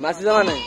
মাছি জমা নাই?